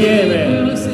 insieme.